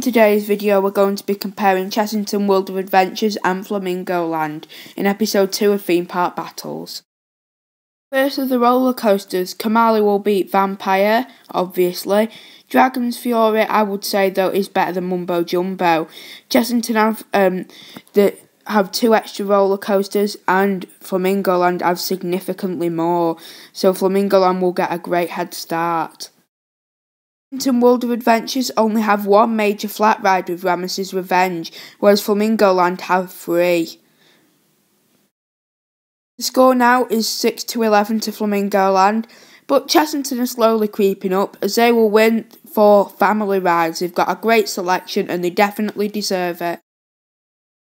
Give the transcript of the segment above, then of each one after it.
today's video we're going to be comparing Chessington World of Adventures and Flamingo Land in episode 2 of Theme Park Battles. First of the roller coasters, Kumali will beat Vampire, obviously. Dragon's Fury, I would say though, is better than Mumbo Jumbo. Chessington have um the have two extra roller coasters and Flamingo Land have significantly more, so Flamingo Land will get a great head start. Chessington World of Adventures only have one major flat ride with Rameses Revenge, whereas Flamingo Land have three. The score now is 6 to 11 to Flamingo Land, but Chessington are slowly creeping up as they will win four family rides. They've got a great selection and they definitely deserve it.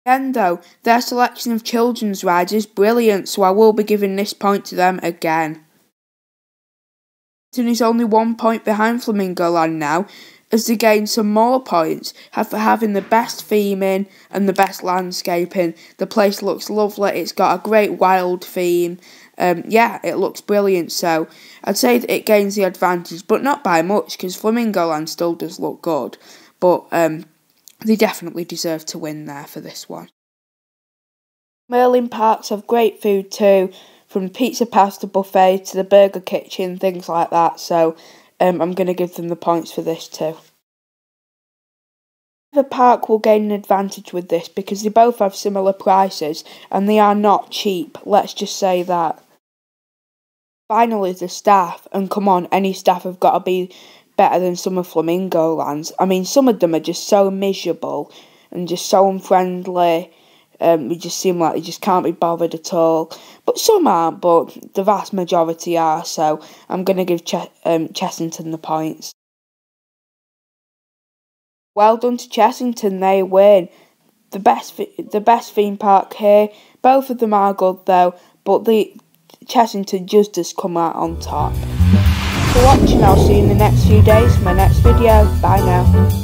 Again, though, their selection of children's rides is brilliant, so I will be giving this point to them again. Chessington is only one point behind Flamingo Land now, as they gain some more points for having the best theming and the best landscaping. The place looks lovely, it's got a great wild theme. Um, yeah, it looks brilliant, so I'd say that it gains the advantage, but not by much because Flamingo Land still does look good. But um, they definitely deserve to win there for this one. Merlin Parks have great food too, from pizza pasta buffet to the burger kitchen, things like that. So um, I'm going to give them the points for this too. The park will gain an advantage with this because they both have similar prices and they are not cheap, let's just say that. Finally, the staff, and come on, any staff have got to be better than some of Flamingo Lands. I mean, some of them are just so miserable and just so unfriendly. Um, they just seem like they just can't be bothered at all. But some aren't, but the vast majority are. So I'm going to give Ch- um, Chessington the points. Well done to Chessington, they win. The best, the best theme park here. Both of them are good though, but the Chessington just has come out on top. For watching, I'll see you in the next few days for my next video. Bye now.